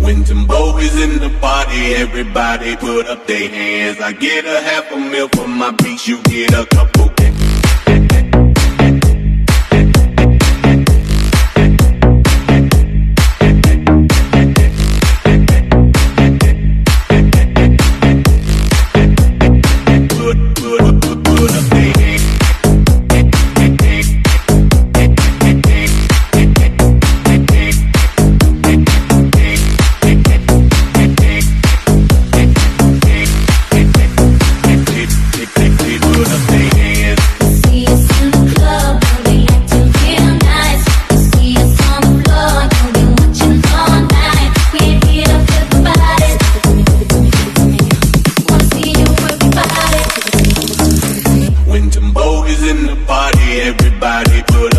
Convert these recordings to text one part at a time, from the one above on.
When Timbo is in the party, everybody put up their hands. I get a half a mil for my beats, you get a couple. always in the party, everybody put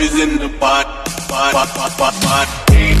is in the pot, pot, pot, pot, pot.